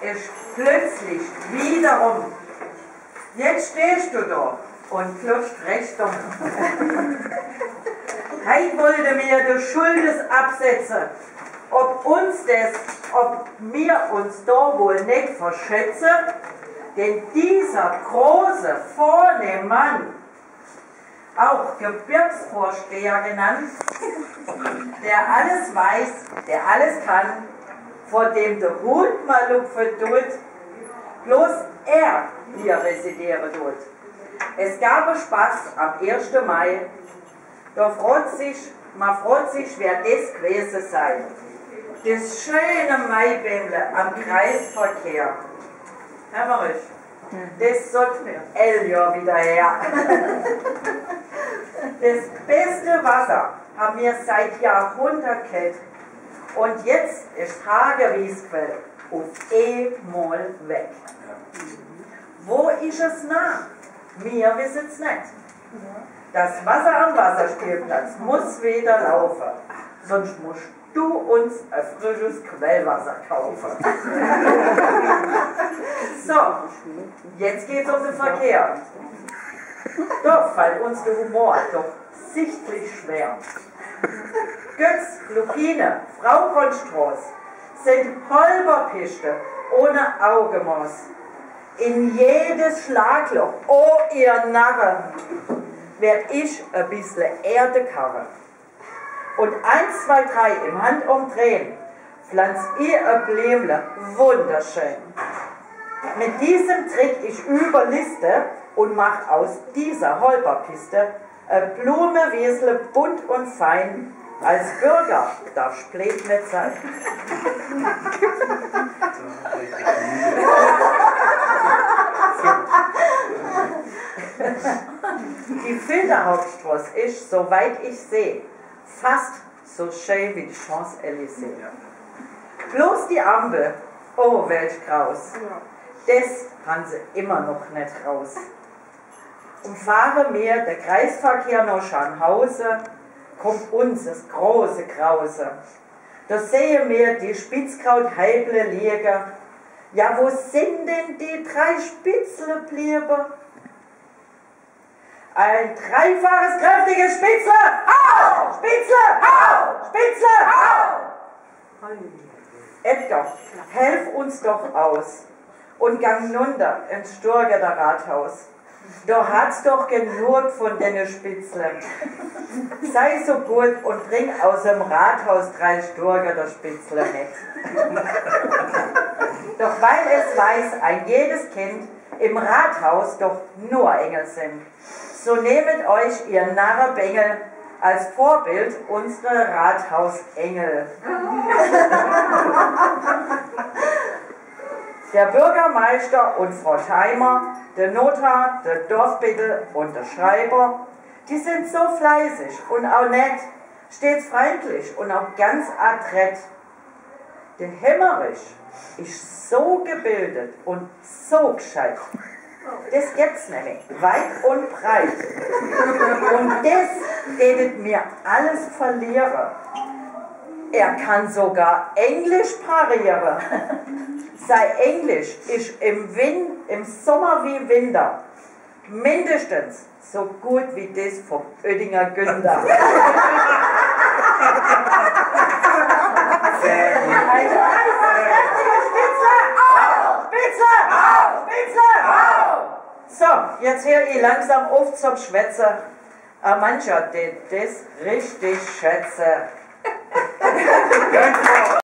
ist plötzlich wiederum. Jetzt stehst du da und klutscht rechts um. Heute wollte mir der Schuldes absetzen, ob uns das, ob wir uns da wohl nicht verschätzen, denn dieser große, vornehme Mann, auch Gebirgsvorsteher genannt, der alles weiß, der alles kann, vor dem der Hut mal lupfen tut, bloß er hier residieren tut. Es gab Spaß am 1. Mai, da freut sich, man freut sich, wer das gewesen sei. Das schöne Maibämle am Kreisverkehr. Herr Marisch, das sollte mir Elja wieder her. Das beste Wasser haben wir seit Jahrhunderten kennt. Und jetzt ist Hagewiesquell auf einmal weg. Wo ist es nach? Wir wissen es nicht. Das Wasser am Wasserspielplatz muss wieder laufen, sonst musst du uns ein frisches Quellwasser kaufen. so, jetzt geht's um den Verkehr. Doch fällt uns der Humor doch sichtlich schwer. Götz, Lupine, Frau Konstraß sind Holperpiste ohne Augenmaß. In jedes Schlagloch, oh ihr Narren, werd ich ein bisschen Erde karren. Und eins, zwei, drei im Handumdrehen pflanzt ihr ein Blämle wunderschön. Mit diesem Trick ich überliste und mach aus dieser Holperpiste eine Blumewiesel bunt und fein. Als Bürger darf Splet nicht sein. Die Filterhauptstraße ist, soweit ich sehe, fast so schön wie die Champs-Élysées. Bloß die Ampel, oh welch Graus, das haben sie immer noch nicht raus. Umfahre mir der Kreisverkehr nach Scharnhausen, kommt uns das große Krause. Da sehe mir die Spitzkrautheible liegen. Ja, wo sind denn die drei Spitzle blieben? Ein dreifaches kräftiges Spitzle! Au! Spitzle! Au! Spitzle! Au! Edgar, helf uns doch aus und gang nunter ins Sturgeter Rathaus. Da hat's doch genug von den Spitzeln. Sei so gut und bring aus dem Rathaus drei Sturgeter Spitzle mit. Doch weil es weiß ein jedes Kind im Rathaus doch nur Engel sind, so nehmet euch ihr Narrebengel als Vorbild unsere Rathausengel. Der Bürgermeister und Frau Theimer, der Notar, der Dorfbittel und der Schreiber, die sind so fleißig und auch nett, stets freundlich und auch ganz adrett. Der Hemmerich ist so gebildet und so gescheit. Das gibt's nämlich, weit und breit. Und das redet mir alles verliere. Er kann sogar Englisch parieren. Sei Englisch ist im, Wind, im Sommer wie Winter mindestens so gut wie das vom Oettinger Günther. Sehr gut. Also! Au! So, jetzt höre ich langsam auf zum Schwätzen. Ein mancher, der das richtig schätze. Ganz